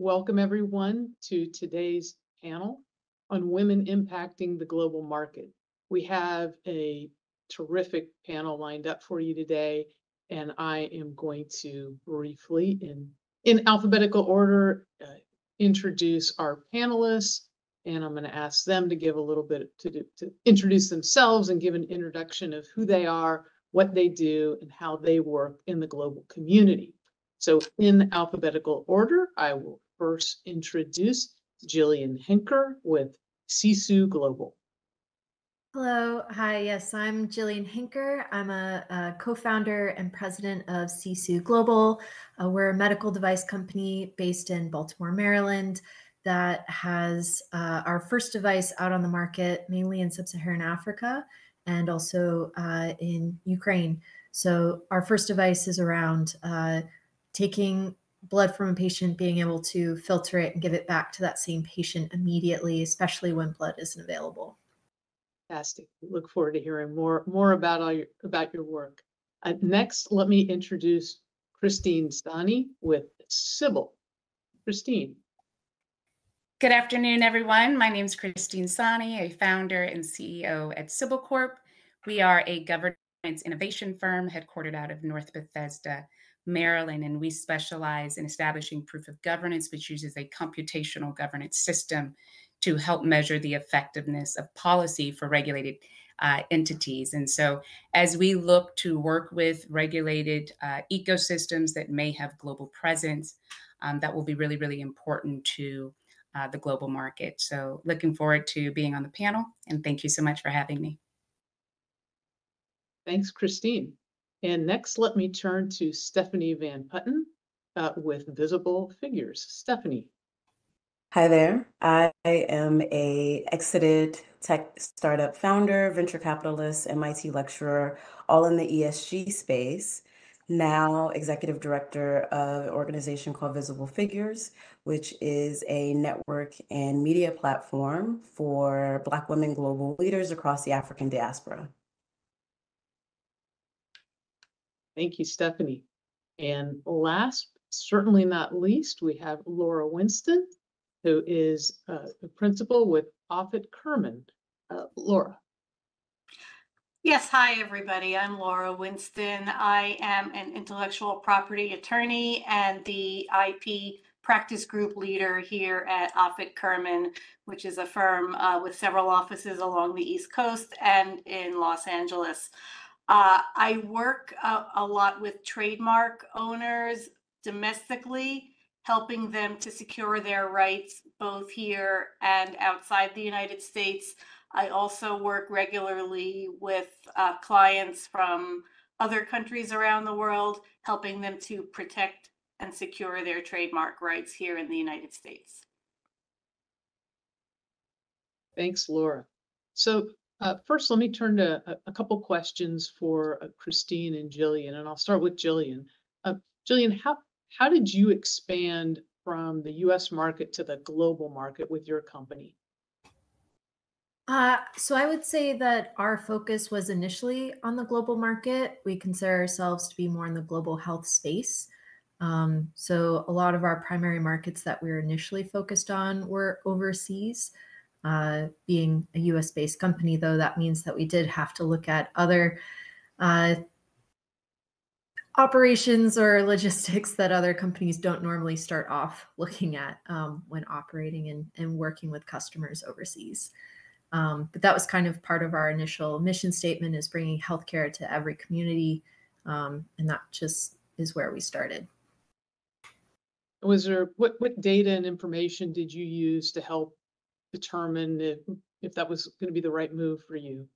welcome everyone to today's panel on women impacting the global market. We have a terrific panel lined up for you today, and I am going to briefly, in, in alphabetical order, uh, introduce our panelists, and I'm going to ask them to give a little bit to, do, to introduce themselves and give an introduction of who they are, what they do, and how they work in the global community. So in alphabetical order, I will first introduce Jillian Henker with Sisu Global. Hello. Hi. Yes, I'm Jillian Henker. I'm a, co founder and president of Sisu Global. Uh, we're a medical device company based in Baltimore, Maryland, that has uh, our first device out on the market mainly in sub Saharan Africa and also uh, in Ukraine. So, our first device is around taking blood from a patient, being able to filter it and give it back to that same patient immediately, especially when blood isn't available. Fantastic. We Look forward to hearing more more about all your about your work. Uh, next, let me introduce Christine Sani with Sybil. Christine. Good afternoon, everyone. My name is Christine Sani, a founder and CEO at Sybil Corp. We are a governance innovation firm headquartered out of North Bethesda, Maryland, and we specialize in establishing proof of governance, which uses a computational governance system to help measure the effectiveness of policy for regulated uh, entities. And so, as we look to work with regulated uh, ecosystems that may have global presence, um, that will be really, really important to uh, the global market. So, looking forward to being on the panel, and thank you so much for having me. Thanks, Christine. And next, let me turn to Stephanie Van Putten uh, with Visible Figures. Stephanie. Hi there. I am a exited tech startup founder, venture capitalist, MIT lecturer, all in the ESG space. Now executive director of an organization called Visible Figures, which is a network and media platform for Black women global leaders across the African diaspora. Thank you, Stephanie. And last, certainly not least, we have Laura Winston, who is uh, the principal with Offit Kurman. Uh, Laura. Yes, hi everybody. I'm Laura Winston. I am an intellectual property attorney and the IP practice group leader here at Offit Kurman, which is a firm uh, with several offices along the East Coast and in Los Angeles. Uh, I work a, a lot with trademark owners domestically, helping them to secure their rights both here and outside the United States. I also work regularly with uh, clients from other countries around the world, helping them to protect and secure their trademark rights here in the United States. Thanks, Laura. So uh, first, let me turn to a, a couple questions for uh, Christine and Jillian, and I'll start with Jillian. Uh, Jillian, how, how did you expand from the US market to the global market with your company? Uh, so I would say that our focus was initially on the global market. We consider ourselves to be more in the global health space. Um, so a lot of our primary markets that we were initially focused on were overseas. Uh, being a US based company, though, that means that we did have to look at other uh, operations or logistics that other companies don't normally start off looking at um, when operating and, and working with customers overseas. Um, but that was kind of part of our initial mission statement is bringing healthcare to every community. Um, and that just is where we started. Was there, what, what data and information did you use to help determine if, if that was going to be the right move for you?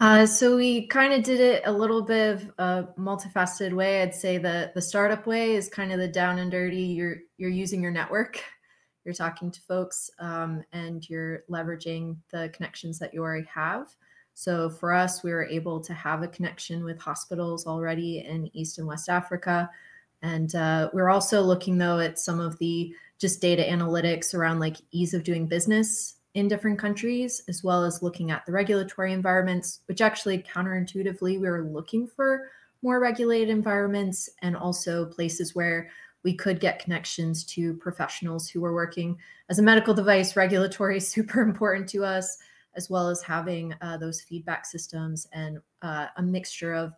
Uh, so we kind of did it a little bit of a multifaceted way. I'd say the the startup way is kind of the down and dirty. You're you're using your network, you're talking to folks, um, and you're leveraging the connections that you already have. So for us, we were able to have a connection with hospitals already in East and West Africa, and uh, we're also looking though at some of the just data analytics around like ease of doing business in different countries, as well as looking at the regulatory environments, which actually counterintuitively we were looking for more regulated environments and also places where we could get connections to professionals who are working as a medical device. Regulatory is super important to us, as well as having uh, those feedback systems and uh, a mixture of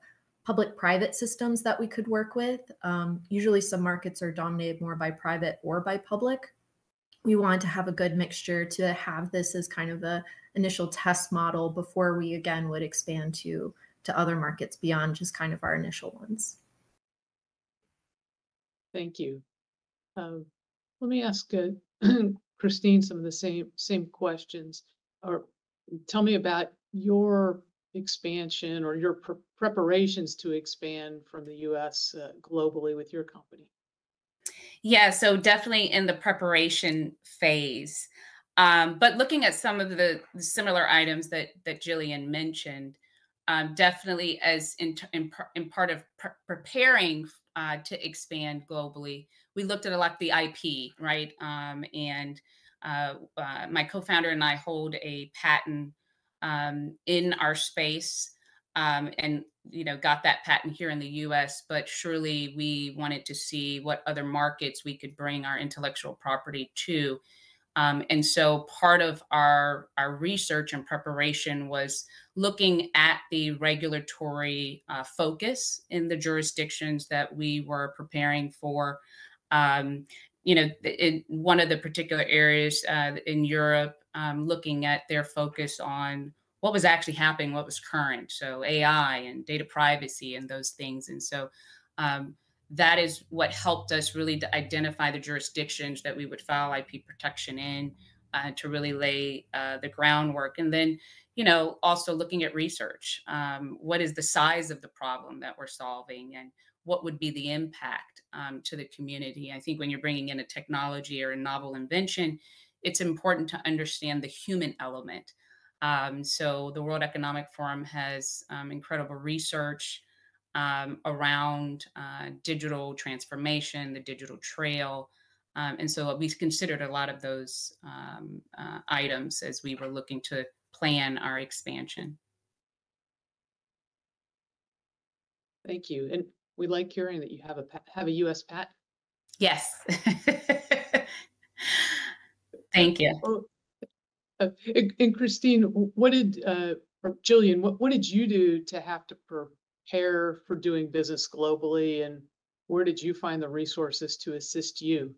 public private systems that we could work with. Um, usually, some markets are dominated more by private or by public. We want to have a good mixture to have this as kind of a initial test model before we again would expand to to other markets beyond just kind of our initial ones. Thank you. Um, let me ask uh, Christine some of the same same questions. Or tell me about your expansion or your pre- preparations to expand from the U.S. Uh, globally with your company. Yeah, so definitely in the preparation phase. Um, but looking at some of the, similar items that that Jillian mentioned, um, definitely as in, in, in part of pre- preparing uh, to expand globally, we looked at a lot the IP, right? Um, and uh, uh, my co-founder and I hold a patent um, in our space, um, and you know got that patent here in the U.S. But surely we wanted to see what other markets we could bring our intellectual property to. Um, and so part of our, our research and preparation was looking at the regulatory uh, focus in the jurisdictions that we were preparing for. Um, you know, in one of the particular areas uh, in Europe, um, looking at their focus on what was actually happening, what was current. So AI and data privacy and those things. And so um, that is what helped us really to identify the jurisdictions that we would file IP protection in uh, to really lay uh, the groundwork. And then, you know, also looking at research. Um, what is the size of the problem that we're solving and what would be the impact um, to the community? I think when you're bringing in a technology or a novel invention, it's important to understand the human element. Um, so the World Economic Forum has um, incredible research um, around uh, digital transformation, the digital trail. Um, and so we considered a lot of those um, uh, items as we were looking to plan our expansion. Thank you. And we like hearing that you have a have a U.S. patent. Yes. Thank you. Oh, uh, and, and Christine, what did uh, or Jillian, what, what did you do to have to prepare for doing business globally, and where did you find the resources to assist you?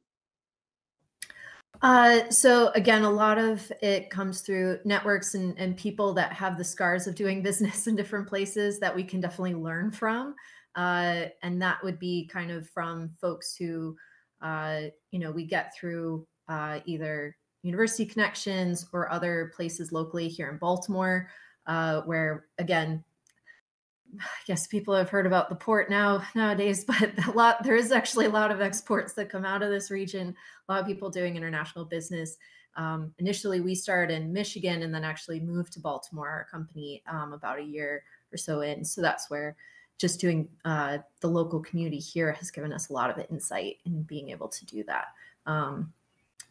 Uh, so again, a lot of it comes through networks and, and people that have the scars of doing business in different places that we can definitely learn from. Uh, and that would be kind of from folks who, uh, you know, we get through uh, either university connections or other places locally here in Baltimore, uh, where again, I guess people have heard about the port now nowadays, but a lot there is actually a lot of exports that come out of this region. A lot of people doing international business. Um, initially, we started in Michigan and then actually moved to Baltimore, our company, um, about a year or so in. So that's where just doing uh, the local community here has given us a lot of insight in being able to do that. Um,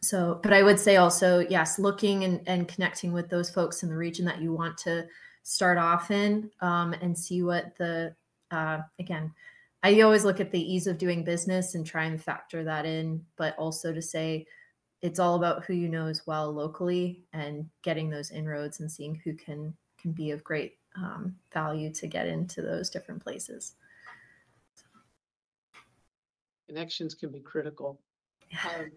so, but I would say also, yes, looking and, and connecting with those folks in the region that you want to start off in um, and see what the, uh, again, I always look at the ease of doing business and try and factor that in, but also to say it's all about who you know as well locally and getting those inroads and seeing who can can be of great um, value to get into those different places. Connections can be critical. Um,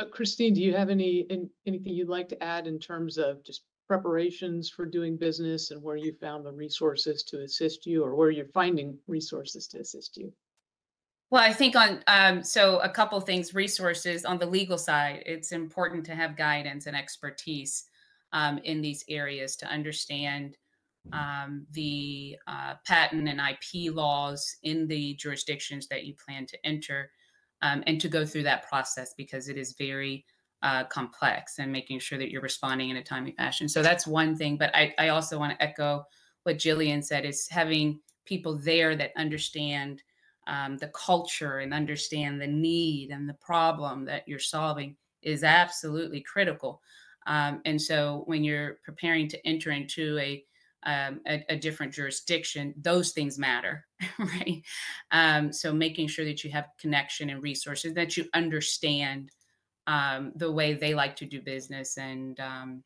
uh, Christine, do you have any in, anything you'd like to add in terms of just preparations for doing business and where you found the resources to assist you or where you're finding resources to assist you? Well, I think on um, so a couple things. Resources on the legal side, it's important to have guidance and expertise um, in these areas to understand um, the uh, patent and IP laws in the jurisdictions that you plan to enter, um, and to go through that process because it is very uh, complex and making sure that you're responding in a timely fashion. So that's one thing. But I, I also want to echo what Jillian said: is having people there that understand um, the culture and understand the need and the problem that you're solving is absolutely critical. Um, and so when you're preparing to enter into a um, a, a, different jurisdiction, those things matter, right? Um, so making sure that you have connection and resources, that you understand um, the way they like to do business, and um,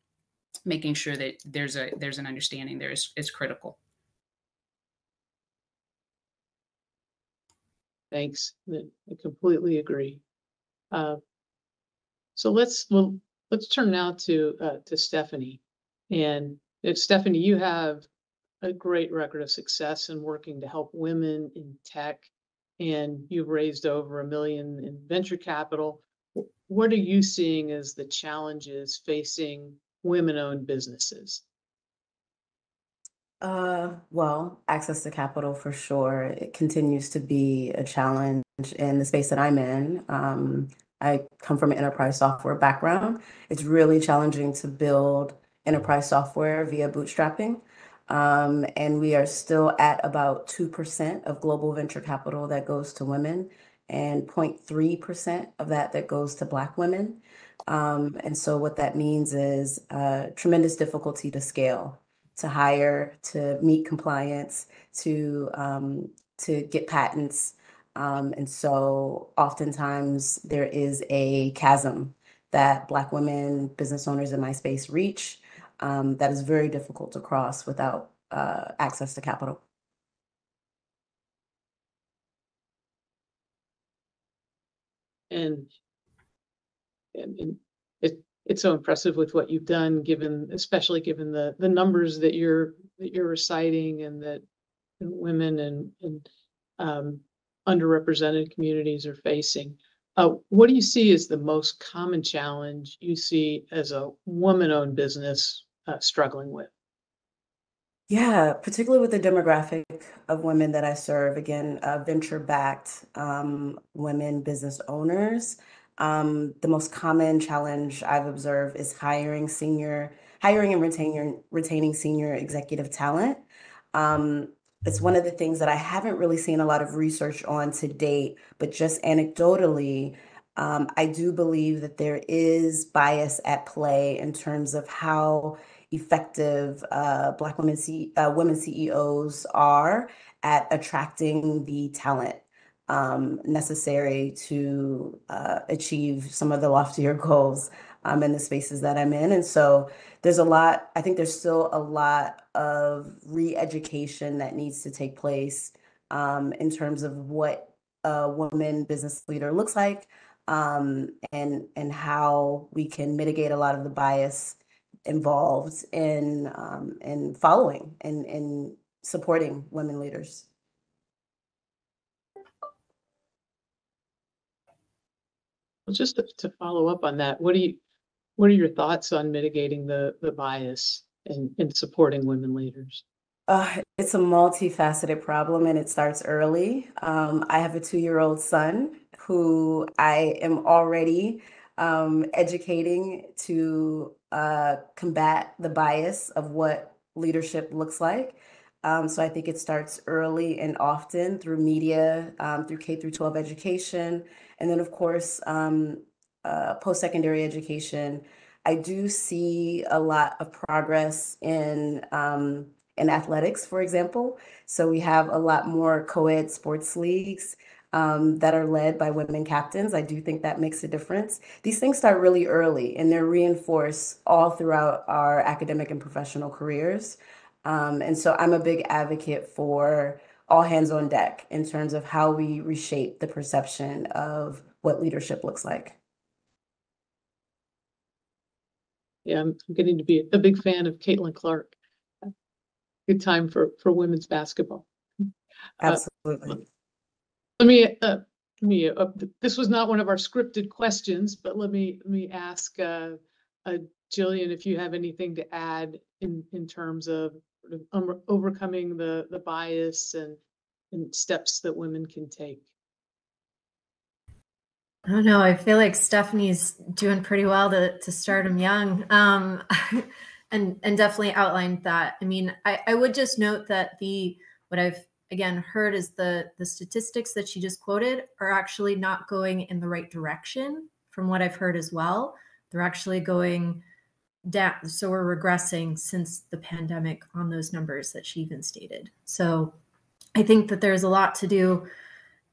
making sure that there's a there's an understanding there is, is critical. Thanks. I completely agree. Uh, so let's well let's turn now to uh, to Stephanie. And uh, Stephanie, you have a great record of success in working to help women in tech, and you've raised over a million in venture capital. What are you seeing as the challenges facing women-owned businesses? Uh, well, access to capital for sure. It continues to be a challenge in the space that I'm in. Um, I come from an enterprise software background. It's really challenging to build enterprise software via bootstrapping. Um, and we are still at about 2% of global venture capital that goes to women and 0.3% of that that goes to Black women. Um, and so what that means is uh, tremendous difficulty to scale, to hire, to meet compliance, to um, to get patents, um, and so oftentimes there is a chasm that Black women, business owners in my space reach um, that is very difficult to cross without uh, access to capital. And, and, it, it's so impressive with what you've done, given, especially given the, the numbers that you're, that you're reciting and that women and, and um, underrepresented communities are facing. Uh, what do you see as the most common challenge you see as a woman-owned business uh, struggling with? Yeah, particularly with the demographic of women that I serve, again, uh, venture-backed um, women business owners. Um, the most common challenge I've observed is hiring senior, hiring and retaining retaining senior executive talent. Um, it's one of the things that I haven't really seen a lot of research on to date, but just anecdotally, um, I do believe that there is bias at play in terms of how effective uh, Black women, C- uh, women CEOs are at attracting the talent um, necessary to uh, achieve some of the loftier goals um, in the spaces that I'm in. And so there's a lot, I think there's still a lot of re-education that needs to take place um, in terms of what a woman business leader looks like um, and and how we can mitigate a lot of the bias involved in um, in following and in supporting women leaders. Well, just to, to follow up on that, what do you what are your thoughts on mitigating the, the bias and, and supporting women leaders? Uh, it's a multifaceted problem and it starts early. Um, I have a two year old son who I am already um, educating to uh, combat the bias of what leadership looks like. Um, so I think it starts early and often through media, um, through K through 12 education, and then of course um, uh, post-secondary education, I do see a lot of progress in um, in athletics, for example. So we have a lot more co-ed sports leagues um, that are led by women captains. I do think that makes a difference. These things start really early and they're reinforced all throughout our academic and professional careers. Um, and so I'm a big advocate for all hands on deck in terms of how we reshape the perception of what leadership looks like. yeah, I'm getting to be a big fan of Caitlin Clark. Good time for for women's basketball. Absolutely. Uh, let me uh, let me. Uh, this was not one of our scripted questions, but let me let me ask uh, uh, Jillian if you have anything to add in in terms of, um, overcoming the the bias and and steps that women can take. I don't know. I feel like Stephanie's doing pretty well to to start them young, um, and and definitely outlined that. I mean, I, I would just note that the what I've again heard is the the statistics that she just quoted are actually not going in the right direction from what I've heard as well. They're actually going down, so we're regressing since the pandemic on those numbers that she even stated. So I think that there's a lot to do.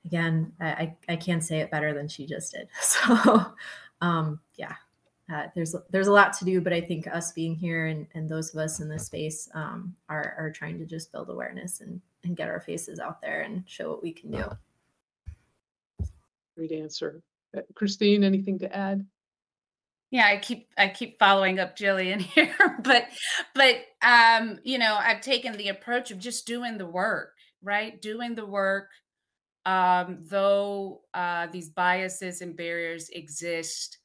Again, I, I can't say it better than she just did. So um, yeah, uh, there's there's a lot to do, but I think us being here and, and those of us in this space um, are are trying to just build awareness and and get our faces out there and show what we can do. Great answer. Uh, Christine, anything to add? Yeah, I keep I keep following up Jillian here, but but um, you know, I've taken the approach of just doing the work, right? Doing the work. Um, though uh, these biases and barriers exist,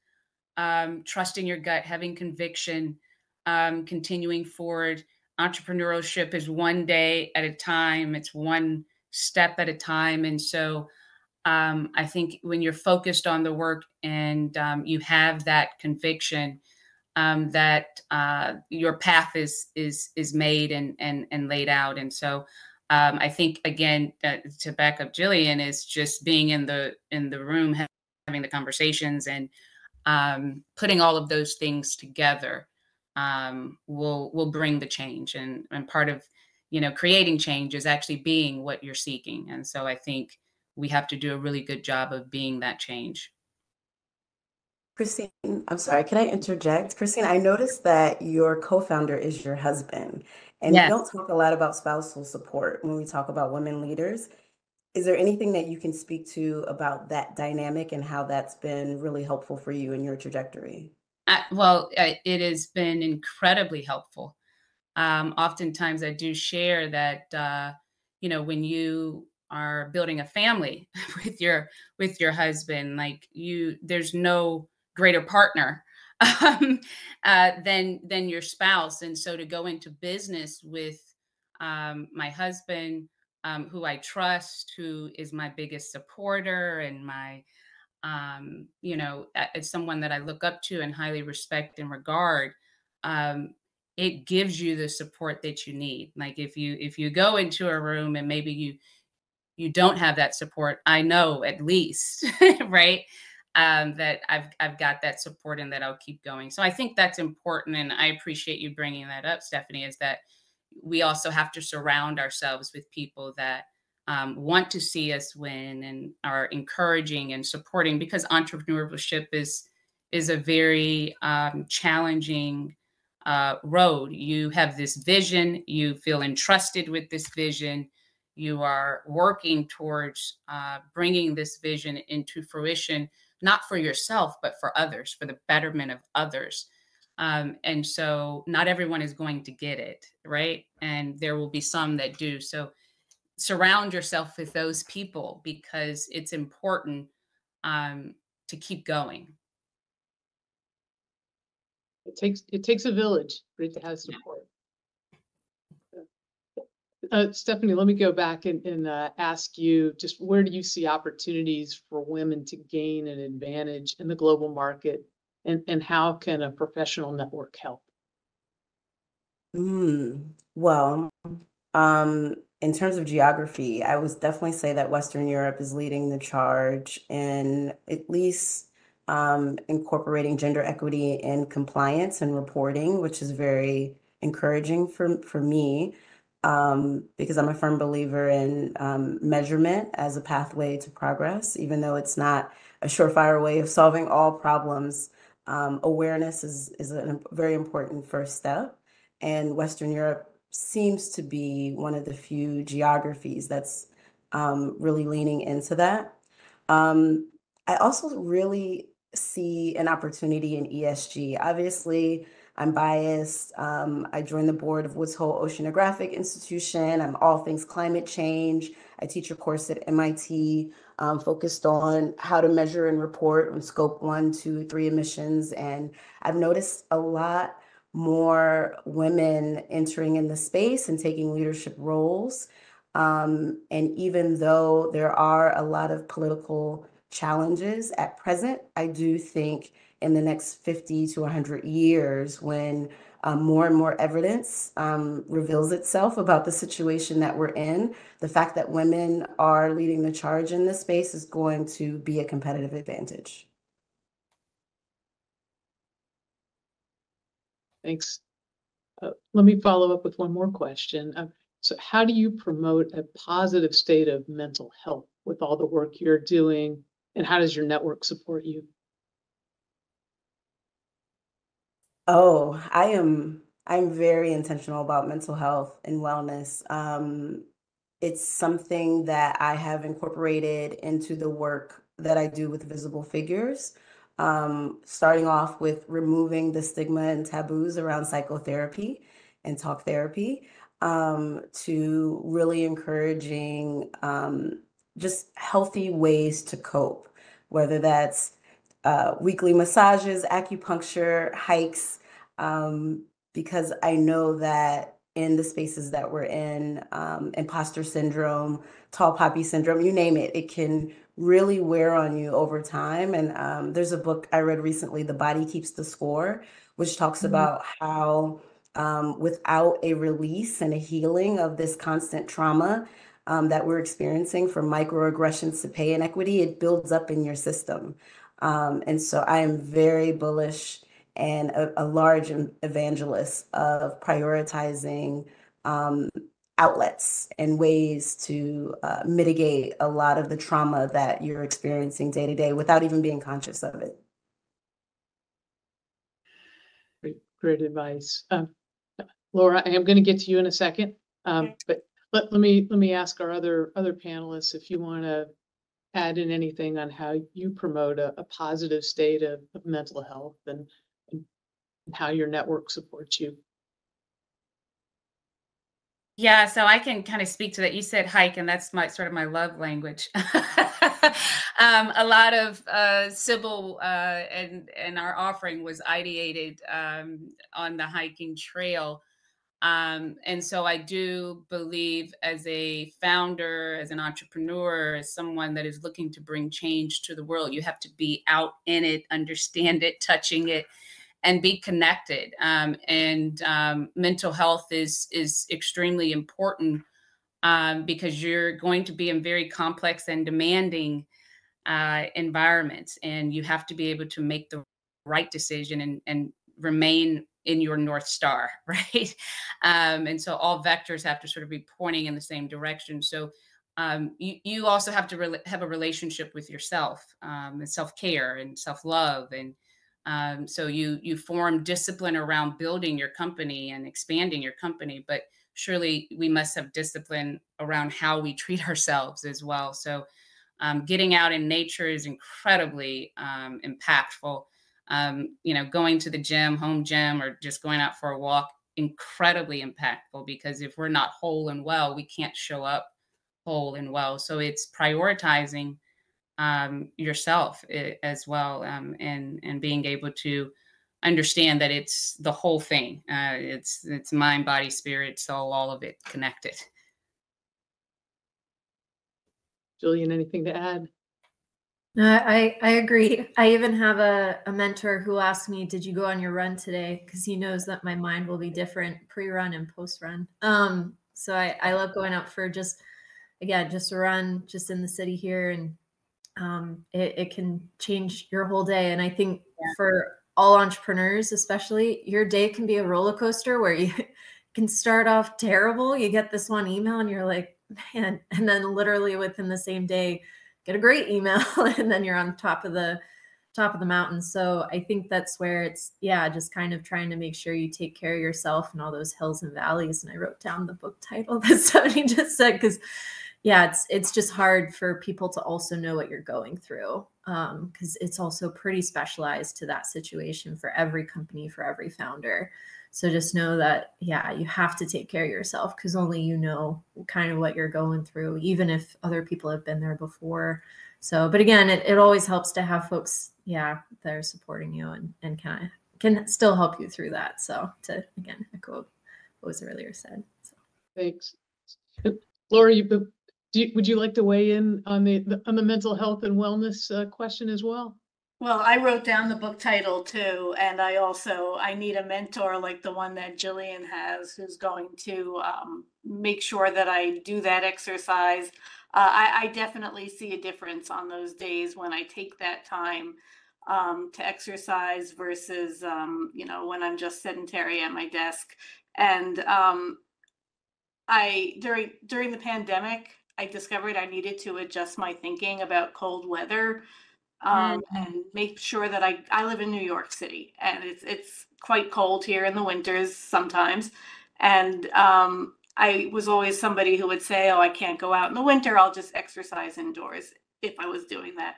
um, trusting your gut, having conviction, um, continuing forward. Entrepreneurship is one day at a time. It's one step at a time, and so um, I think when you're focused on the work and um, you have that conviction um, that uh, your path is is is made and and and laid out, and so um, I think again uh, to back up Jillian is just being in the in the room, having the conversations, and um, putting all of those things together um, will will bring the change, and and part of you know creating change is actually being what you're seeking, and so I think we have to do a really good job of being that change. Christine, I'm sorry, can I interject? Christine, I noticed that your co-founder is your husband, and yes. we don't talk a lot about spousal support when we talk about women leaders. Is there anything that you can speak to about that dynamic and how that's been really helpful for you in your trajectory? Well, it has been incredibly helpful. Um, oftentimes, I do share that uh, you know when you are building a family with your with your husband like you there's no greater partner um, uh, than than your spouse and so to go into business with um, my husband um, who i trust who is my biggest supporter and my um, you know as someone that i look up to and highly respect and regard um, it gives you the support that you need like if you if you go into a room and maybe you you don't have that support, I know at least, right? Um, that I've I've got that support and that I'll keep going. So I think that's important, and I appreciate you bringing that up, Stephanie. Is that we also have to surround ourselves with people that um, want to see us win and are encouraging and supporting because entrepreneurship is is a very um, challenging uh, road. You have this vision, you feel entrusted with this vision, you are working towards uh, bringing this vision into fruition, not for yourself, but for others, for the betterment of others. Um, and so not everyone is going to get it, right? And there will be some that do. So surround yourself with those people because it's important um, to keep going. It takes it takes a village for it to have support. Uh, Stephanie, let me go back and, and uh, ask you just where do you see opportunities for women to gain an advantage in the global market and, and how can a professional network help? Mm, well, um, in terms of geography, I would definitely say that Western Europe is leading the charge in at least um, incorporating gender equity in compliance and reporting, which is very encouraging for, for me um, because I'm a firm believer in um, measurement as a pathway to progress, even though it's not a surefire way of solving all problems. Um, awareness is, is a very important first step. And Western Europe seems to be one of the few geographies that's um, really leaning into that. Um, I also really see an opportunity in ESG. Obviously, I'm biased. Um, I joined the board of Woods Hole Oceanographic Institution. I'm all things climate change. I teach a course at MIT um, focused on how to measure and report on scope one, two, three emissions. And I've noticed a lot more women entering in the space and taking leadership roles. Um, and even though there are a lot of political challenges at present, I do think in the next 50 to 100 years when um, more and more evidence um, reveals itself about the situation that we're in, the fact that women are leading the charge in this space is going to be a competitive advantage. Thanks. Uh, let me follow up with one more question. Uh, so how do you promote a positive state of mental health with all the work you're doing? And how does your network support you? Oh, I am I'm very intentional about mental health and wellness. Um, it's something that I have incorporated into the work that I do with visible figures. Um, starting off with removing the stigma and taboos around psychotherapy and talk therapy, um, to really encouraging um, just healthy ways to cope, whether that's uh, weekly massages, acupuncture, hikes, um, because I know that in the spaces that we're in, um, imposter syndrome, tall poppy syndrome, you name it, it can really wear on you over time. And um, there's a book I read recently, The Body Keeps the Score, which talks mm-hmm. about how um, without a release and a healing of this constant trauma um, that we're experiencing from microaggressions to pay inequity, it builds up in your system. Um, and so I am very bullish and a, a large evangelist of prioritizing um, outlets and ways to uh, mitigate a lot of the trauma that you're experiencing day to day without even being conscious of it. Great, great advice. Um, Laura, I am going to get to you in a second, um, but let, let me let me ask our other other panelists if you want to add in anything on how you promote a, a positive state of, of mental health and and how your network supports you. Yeah, so I can kind of speak to that. You said hike, and that's my sort of my love language. um, a lot of uh, Sybil uh, and and our offering was ideated um, on the hiking trail, um, and so I do believe, as a founder, as an entrepreneur, as someone that is looking to bring change to the world, you have to be out in it, understand it, touching it, and be connected. Um, and um, mental health is is extremely important um, because you're going to be in very complex and demanding uh, environments, and you have to be able to make the right decision and, and remain in your north star, right? Um, and so all vectors have to sort of be pointing in the same direction. So. Um, you, you also have to re- have a relationship with yourself um, and self care and self love and um, so you you form discipline around building your company and expanding your company, but surely we must have discipline around how we treat ourselves as well. So um, getting out in nature is incredibly um, impactful. Um, you know, going to the gym, home gym, or just going out for a walk, incredibly impactful because if we're not whole and well, we can't show up whole and well. So it's prioritizing um, yourself as well, um, and and being able to understand that it's the whole thing. Uh, it's it's mind, body, spirit, soul, all of it connected. Julian, anything to add? I, I agree. I even have a, a mentor who asked me, Did you go on your run today? Because he knows that my mind will be different pre run and post run. Um, so I, I love going out for just, again, just a run just in the city here and um, it, it, can change your whole day. And I think yeah. for all entrepreneurs, especially, your day can be a roller coaster where you can start off terrible. You get this one email and you're like, man, and then literally within the same day, get a great email, and then you're on top of the top of the mountain. So I think that's where it's yeah, just kind of trying to make sure you take care of yourself and all those hills and valleys. And I wrote down the book title that Stephanie just said because yeah, it's it's just hard for people to also know what you're going through because um, it's also pretty specialized to that situation for every company, for every founder. So just know that yeah, you have to take care of yourself because only you know kind of what you're going through, even if other people have been there before. So, but again, it, it always helps to have folks, yeah, that are supporting you and and kind of can still help you through that. So to again echo what was earlier said. So. Thanks. Laura, you you, would you like to weigh in on the, the on the mental health and wellness uh, question as well? Well, I wrote down the book title too, and I also I need a mentor like the one that Jillian has, who's going to um, make sure that I do that exercise. Uh, I, I, definitely see a difference on those days when I take that time um, to exercise versus, um, you know, when I'm just sedentary at my desk. And um, I during during the pandemic, I discovered I needed to adjust my thinking about cold weather um, and make sure that I I live in New York City and it's it's quite cold here in the winters sometimes. And um, I was always somebody who would say, "Oh, I can't go out in the winter. I'll just exercise indoors." If I was doing that,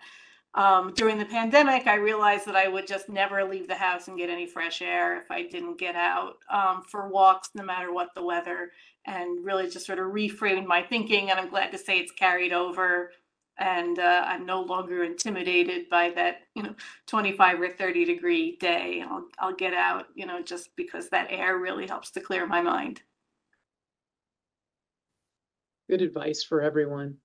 um, during the pandemic, I realized that I would just never leave the house and get any fresh air if I didn't get out um, for walks, no matter what the weather, and really just sort of reframed my thinking. And I'm glad to say it's carried over, and uh, I'm no longer intimidated by that, you know, 25 or 30 degree day. I'll I'll get out, you know, just because that air really helps to clear my mind. Good advice for everyone.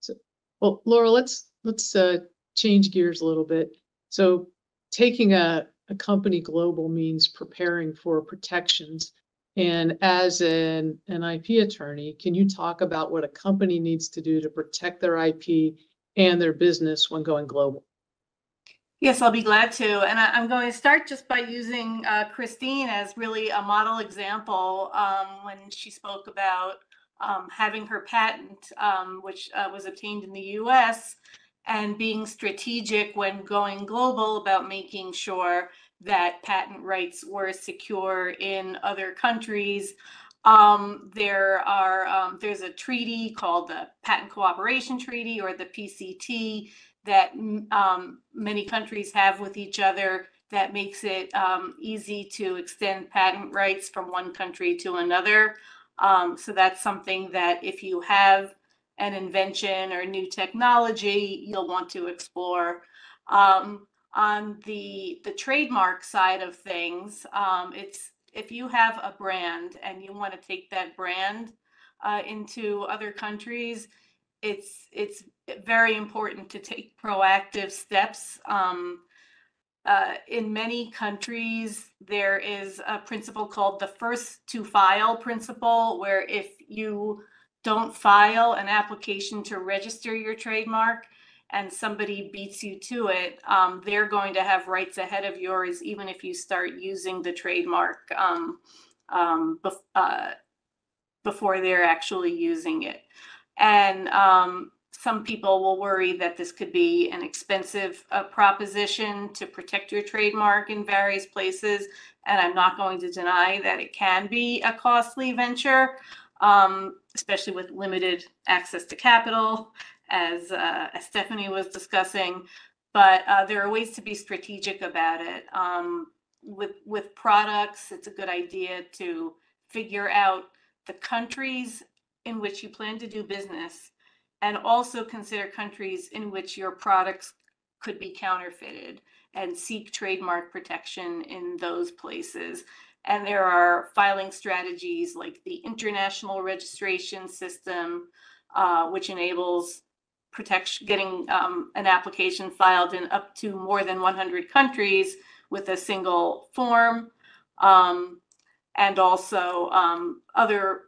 So, well, Laura, let's let's uh, change gears a little bit. So taking a, a company global means preparing for protections. And as an, an IP attorney, can you talk about what a company needs to do to protect their IP and their business when going global? Yes, I'll be glad to. And I, am going to start just by using uh, Christine as really a model example um, when she spoke about um, having her patent, um, which uh, was obtained in the US, and being strategic when going global about making sure that patent rights were secure in other countries. Um, there are um, there's a treaty called the Patent Cooperation Treaty or the PCT that um, many countries have with each other that makes it um, easy to extend patent rights from one country to another. Um, so that's something that if you have an invention or new technology you'll want to explore. Um, on the the trademark side of things, um, it's if you have a brand and you want to take that brand uh, into other countries, it's it's very important to take proactive steps. Um, uh, in many countries, there is a principle called the first to file principle, where if you don't file an application to register your trademark and somebody beats you to it, um, they're going to have rights ahead of yours, even if you start using the trademark um, um, bef- uh, before they're actually using it. And um, some people will worry that this could be an expensive uh, proposition to protect your trademark in various places. And I'm not going to deny that it can be a costly venture um, especially with limited access to capital, as, uh, as Stephanie was discussing. But uh, there are ways to be strategic about it. Um, with with products, it's a good idea to figure out the countries in which you plan to do business, and also consider countries in which your products could be counterfeited and seek trademark protection in those places. And there are filing strategies like the international registration system, uh, which enables protection, getting um, an application filed in up to more than 100 countries with a single form. Um, and also um, other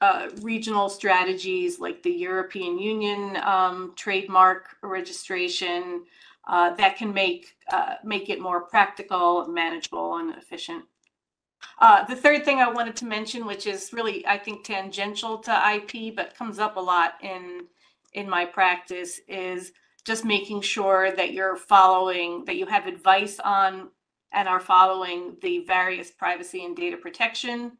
uh, regional strategies like the European Union um, trademark registration uh, that can make uh, make it more practical, manageable, and efficient. Uh, the third thing I wanted to mention, which is really, I think, tangential to IP, but comes up a lot in in my practice, is just making sure that you're following, that you have advice on and are following the various privacy and data protection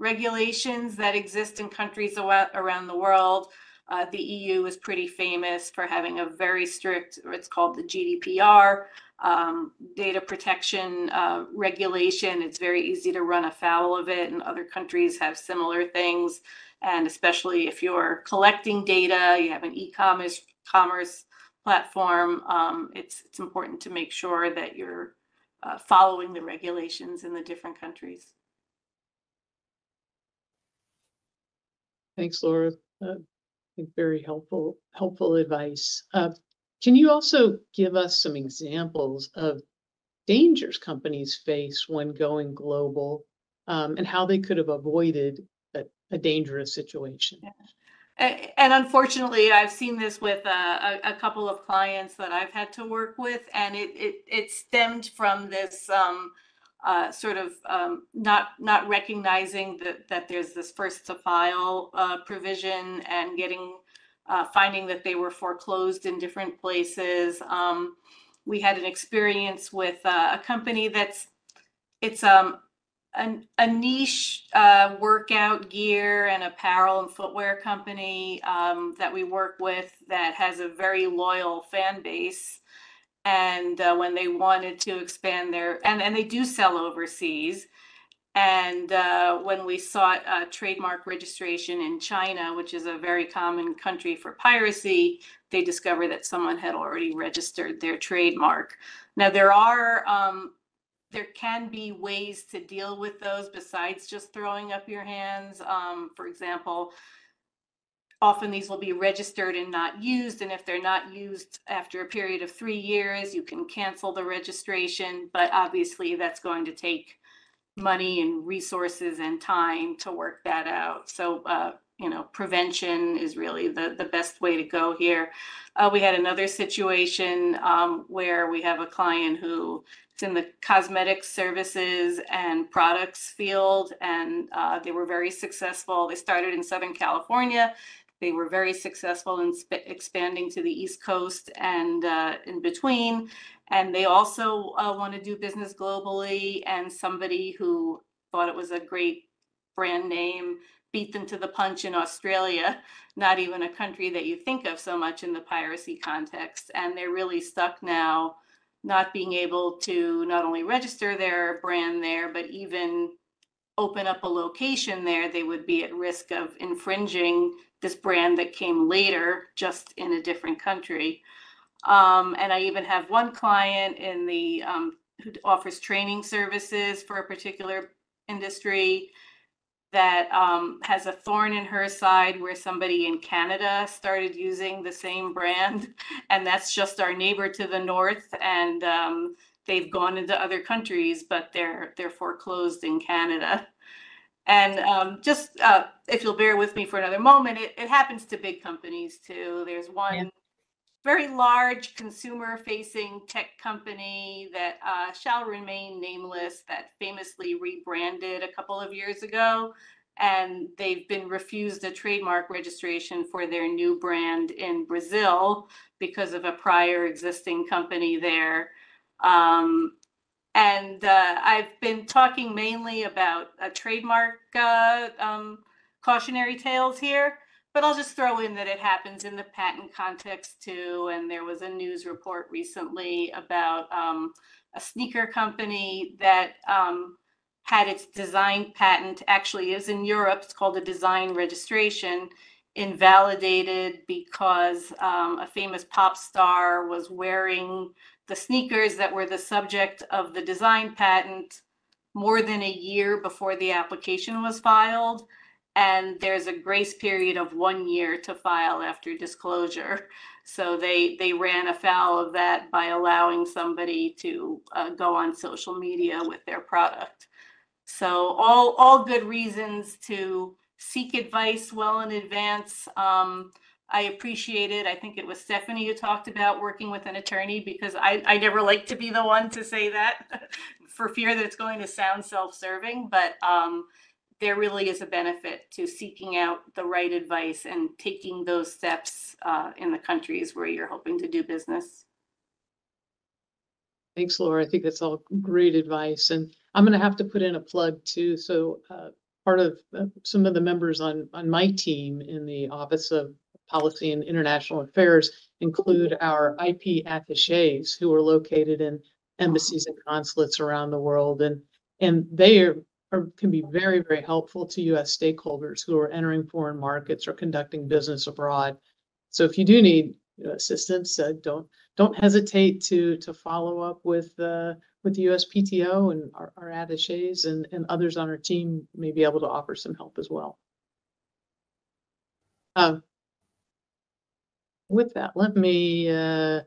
regulations that exist in countries around the world. Uh, the EU is pretty famous for having a very strict, it's called the GDPR, um, data protection uh, regulation. It's very easy to run afoul of it, and other countries have similar things. And especially if you're collecting data, you have an e-commerce commerce platform. Um, it's it's important to make sure that you're uh, following the regulations in the different countries. Thanks, Laura. Uh, very helpful helpful advice. Uh, can you also give us some examples of dangers companies face when going global um, and how they could have avoided a, dangerous situation? Yeah. And unfortunately, I've seen this with uh, a, a couple of clients that I've had to work with, and it, it, it stemmed from this um, uh, sort of um, not, not recognizing that, that there's this first to file uh, provision and getting, uh, finding that they were foreclosed in different places. Um, We had an experience with uh, a company that's, it's um, an, a niche uh, workout gear and apparel and footwear company um, that we work with that has a very loyal fan base. And uh, when they wanted to expand their, and, and they do sell overseas. And uh, when we sought trademark registration in China, which is a very common country for piracy, they discovered that someone had already registered their trademark. Now, there are um, there can be ways to deal with those besides just throwing up your hands. Um, for example, often these will be registered and not used. And if they're not used after a period of three years, you can cancel the registration. But obviously, that's going to take money and resources and time to work that out. So, uh, you know, prevention is really the, the best way to go here. Uh, we had another situation um, where we have a client who is in the cosmetic services and products field, and uh, they were very successful. They started in Southern California. They were very successful in sp- expanding to the East Coast and uh, in between. And they also uh, want to do business globally. And somebody who thought it was a great brand name beat them to the punch in Australia, not even a country that you think of so much in the piracy context. And they're really stuck now, not being able to not only register their brand there, but even open up a location there, they would be at risk of infringing this brand that came later, just in a different country. Um, and I even have one client in the um, who offers training services for a particular industry that um, has a thorn in her side where somebody in Canada started using the same brand, and that's just our neighbor to the north, and um, they've gone into other countries, but they're they're foreclosed in Canada. And um, just uh, if you'll bear with me for another moment, it, it happens to big companies too. There's one. Very large consumer facing tech company that uh, shall remain nameless that famously rebranded a couple of years ago. And they've been refused a trademark registration for their new brand in Brazil because of a prior existing company there. Um, and uh, I've been talking mainly about a trademark uh, um, cautionary tales here, but I'll just throw in that it happens in the patent context too. And there was a news report recently about um, a sneaker company that um, had its design patent, actually is in Europe, it's called a design registration, invalidated because um, a famous pop star was wearing the sneakers that were the subject of the design patent more than a year before the application was filed. And there's a grace period of one year to file after disclosure. So they, they ran afoul of that by allowing somebody to uh, go on social media with their product. So all, all good reasons to seek advice well in advance. Um, I appreciate it. I think it was Stephanie who talked about working with an attorney because I, I never like to be the one to say that for fear that it's going to sound self-serving, but um, there really is a benefit to seeking out the right advice and taking those steps uh, in the countries where you're hoping to do business. Thanks, Laura. I think that's all great advice. And I'm going to have to put in a plug too. So uh, part of uh, some of the members on, on my team in the Office of Policy and International Affairs include our IP attaches who are located in embassies and consulates around the world. And, and they are, are, can be very, very helpful to US stakeholders who are entering foreign markets or conducting business abroad. So if you do need you know, assistance, uh, don't don't hesitate to to follow up with uh, with the USPTO and our, our attaches and, and others on our team may be able to offer some help as well. Um, with that, let me uh,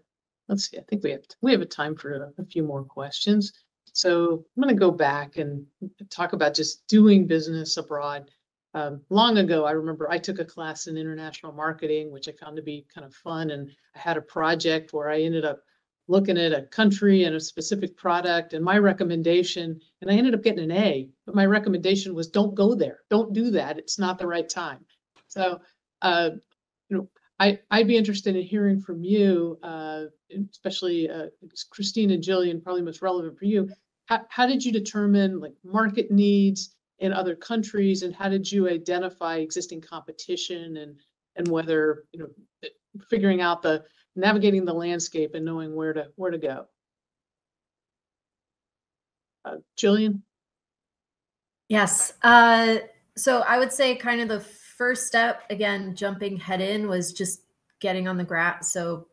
let's see. I think we have we have a time for a, a few more questions. So I'm going to go back and talk about just doing business abroad. um, long ago, I remember I took a class in international marketing, which I found to be kind of fun. And I had a project where I ended up looking at a country and a specific product. And my recommendation, and I ended up getting an A, but my recommendation was don't go there. Don't do that. It's not the right time. So, uh, you know, I, I'd be interested in hearing from you, uh, especially uh, Christine and Jillian, probably most relevant for you. How, how did you determine like market needs in other countries and how did you identify existing competition and, and whether, you know, figuring out the, navigating the landscape and knowing where to, where to go? Uh, Jillian? Yes. Uh, so I would say kind of the first step, again, jumping head in was just getting on the ground. So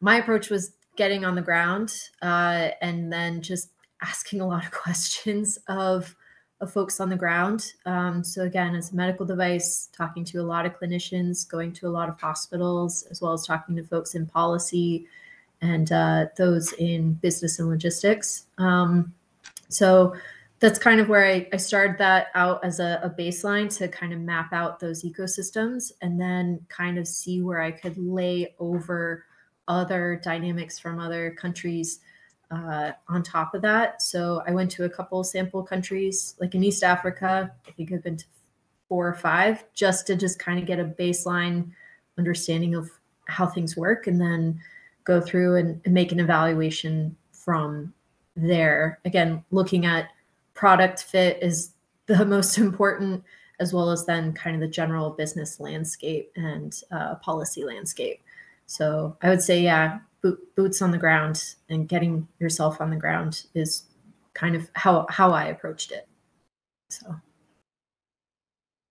my approach was getting on the ground uh, and then just asking a lot of questions of, of folks on the ground. Um, so again, as a medical device, talking to a lot of clinicians, going to a lot of hospitals, as well as talking to folks in policy and uh, those in business and logistics. Um, so that's kind of where I, I started that out as a, a, baseline to kind of map out those ecosystems and then kind of see where I could lay over other dynamics from other countries uh, on top of that. So I went to a couple sample countries, like in East Africa. I think I've been to four or five, just to just kind of get a baseline understanding of how things work, and then go through and, and make an evaluation from there. Again, looking at product fit is the most important, as well as then kind of the general business landscape and uh, policy landscape. So I would say, yeah, boot, boots on the ground and getting yourself on the ground is kind of how how I approached it. So.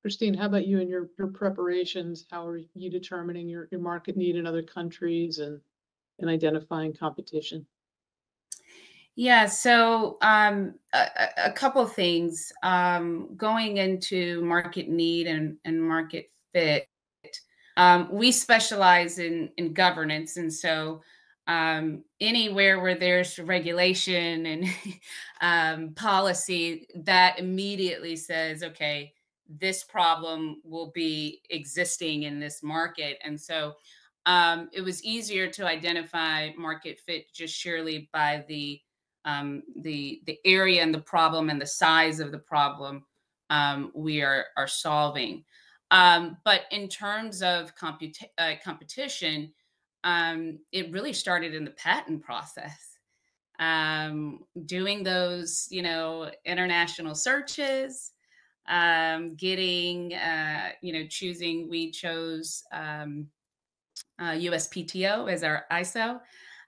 Christine, how about you and your, your preparations? How are you determining your, your market need in other countries and, and identifying competition? Yeah, so um, a, a, couple things um, going into market need and, and market fit. Um, we specialize in in governance, and so um, anywhere where there's regulation and um, policy, that immediately says, okay, this problem will be existing in this market, and so um, it was easier to identify market fit just surely by the um, the the area and the problem and the size of the problem um, we are are solving. Um, but in terms of computa- uh, competition, um, it really started in the patent process. Um, doing those, you know, international searches, um, getting, uh, you know, choosing. We chose uh, USPTO as our ISO.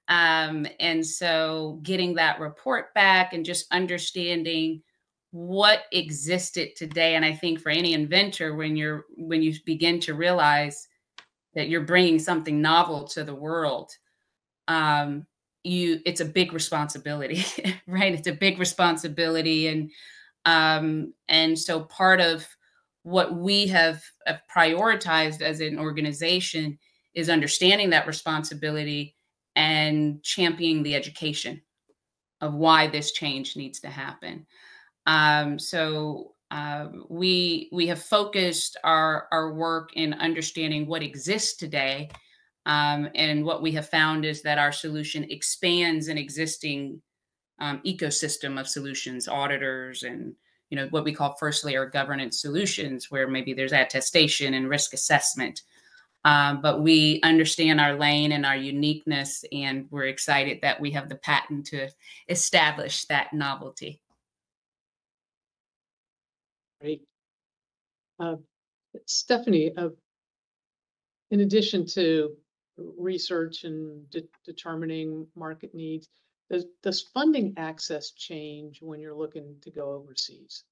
Um, and so getting that report back and just understanding what existed today. And I think for any inventor, when you're when you begin to realize that you're bringing something novel to the world, um, you it's a big responsibility, right? It's a big responsibility, and um, and so part of what we have, have prioritized as an organization is understanding that responsibility and championing the education of why this change needs to happen. Um, so uh, we we have focused our our work in understanding what exists today, um, and what we have found is that our solution expands an existing um, ecosystem of solutions, auditors, and you know what we call first layer governance solutions, where maybe there's attestation and risk assessment. Um, but we understand our lane and our uniqueness, and we're excited that we have the patent to establish that novelty. Great. Uh, Stephanie, uh, in addition to research and de determining market needs, does, does funding access change when you're looking to go overseas?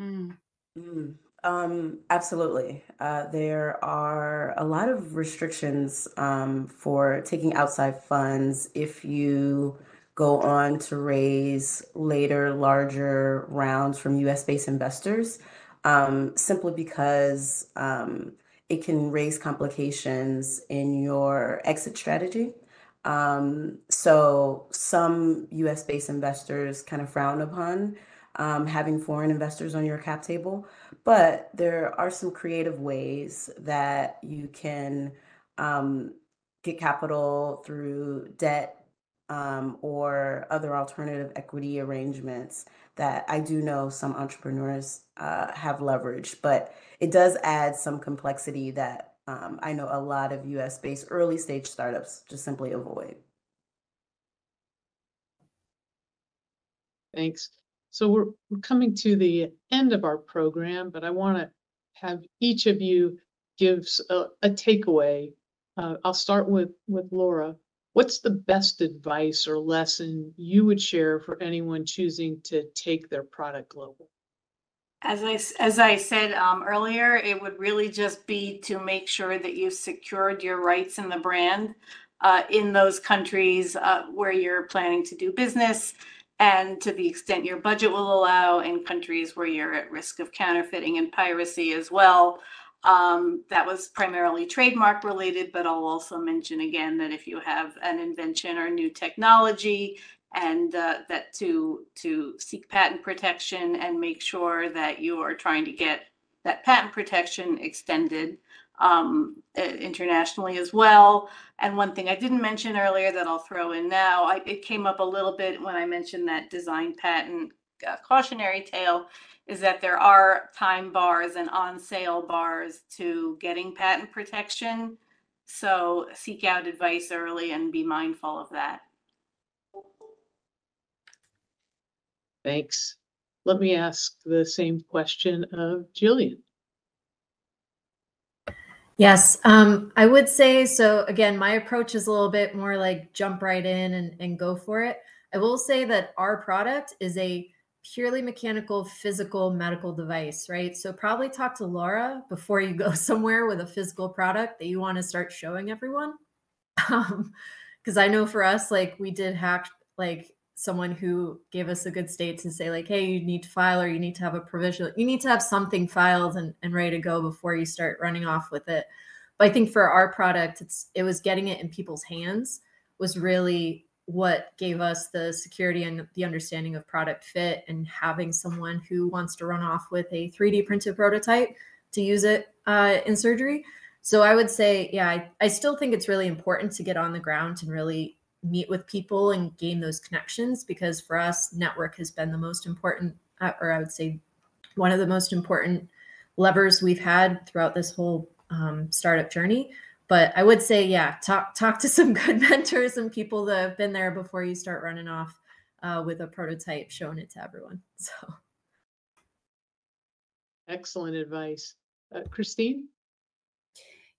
Mm. Mm. Um, absolutely. Uh, there are a lot of restrictions um, for taking outside funds if you go on to raise later larger rounds from US based investors, um, simply because um, it can raise complications in your exit strategy. Um, so some US based investors kind of frown upon um, having foreign investors on your cap table. but there are some creative ways that you can um, get capital through debt um, or other alternative equity arrangements that I do know some entrepreneurs uh, have leveraged, but it does add some complexity that um, I know a lot of US based early stage startups just simply avoid. Thanks. So we're, we're coming to the end of our program, but I want to have each of you give a, a takeaway. Uh, I'll start with with Laura. What's the best advice or lesson you would share for anyone choosing to take their product global? As I, as I said um, earlier, it would really just be to make sure that you've secured your rights in the brand uh, in those countries uh, where you're planning to do business and to the extent your budget will allow in countries where you're at risk of counterfeiting and piracy as well. Um, that was primarily trademark related, but I'll also mention again that if you have an invention or new technology and uh, that to to seek patent protection and make sure that you are trying to get that patent protection extended um, internationally as well. And one thing I didn't mention earlier that I'll throw in now, I, it came up a little bit when I mentioned that design patent uh, cautionary tale, is that there are time bars and on sale bars to getting patent protection. So seek out advice early and be mindful of that. Thanks. Let me ask the same question of Jillian. Yes, um, I would say so. Again, my approach is a little bit more like jump right in and, and go for it. I will say that our product is a purely mechanical physical medical device, right? So probably talk to Laura before you go somewhere with a physical product that you want to start showing everyone. Um, because I know for us, like we did hack like someone who gave us a good state to say like hey you need to file or you need to have a provisional you need to have something filed and, and ready to go before you start running off with it. But i think for our product it's it was getting it in people's hands was really what gave us the security and the understanding of product fit and having someone who wants to run off with a 3d printed prototype to use it uh, in surgery. So i would say yeah I, I still think it's really important to get on the ground and really meet with people and gain those connections because for us network has been the most important uh, or i would say one of the most important levers we've had throughout this whole um, startup journey. But i would say yeah talk talk to some good mentors and people that have been there before you start running off uh, with a prototype showing it to everyone. So. Excellent advice. Uh, christine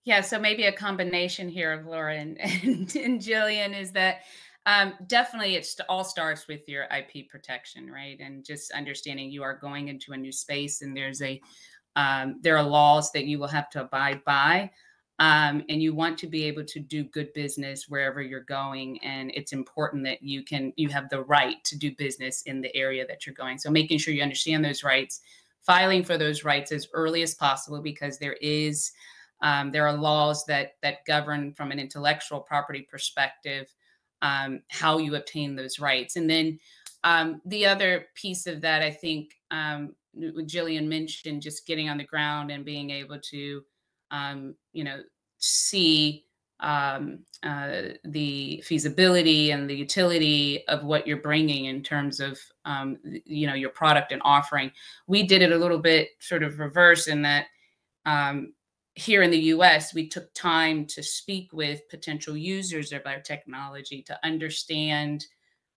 yeah, so maybe a combination here of Laura and, and, and Jillian is that um, definitely it all starts with your IP protection, right? And just understanding you are going into a new space and there's a um, there are laws that you will have to abide by. Um, and you want to be able to do good business wherever you're going and it's important that you can you have the right to do business in the area that you're going so making sure you understand those rights filing for those rights as early as possible because there is um, there are laws that that govern from an intellectual property perspective um, how you obtain those rights. And then um, the other piece of that, I think, um, Jillian mentioned, just getting on the ground and being able to, um, you know, see um, uh, the feasibility and the utility of what you're bringing in terms of um, you know your product and offering we did it a little bit sort of reverse in that um, here in the US, we took time to speak with potential users of our technology to understand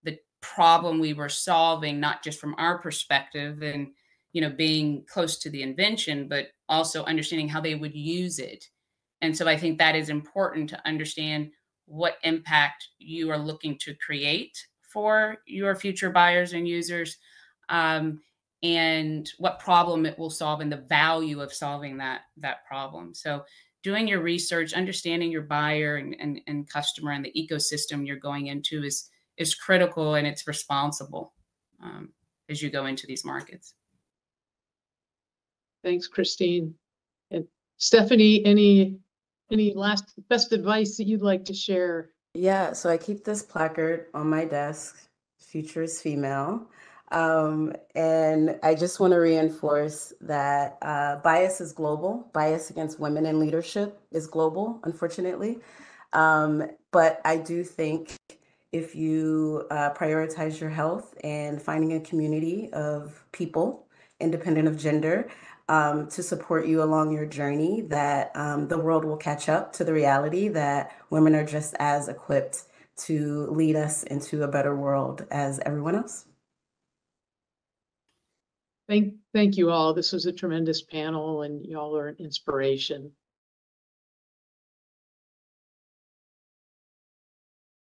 the problem we were solving, not just from our perspective and you know being close to the invention, but also understanding how they would use it. And so I think that is important to understand what impact you are looking to create for your future buyers and users. Um, and what problem it will solve and the value of solving that that problem. So doing your research understanding your buyer and, and, and customer and the ecosystem you're going into is is critical and it's responsible um, as you go into these markets. Thanks christine. And stephanie any any last best advice that you'd like to share? Yeah so i keep this placard on my desk. Future is female Um, and I just want to reinforce that uh, bias is global. Bias against women in leadership is global, unfortunately. Um, but I do think if you uh, prioritize your health and finding a community of people, independent of gender, um, to support you along your journey, that um, the world will catch up to the reality that women are just as equipped to lead us into a better world as everyone else. Thank, thank you all. This was a tremendous panel and y'all are an inspiration.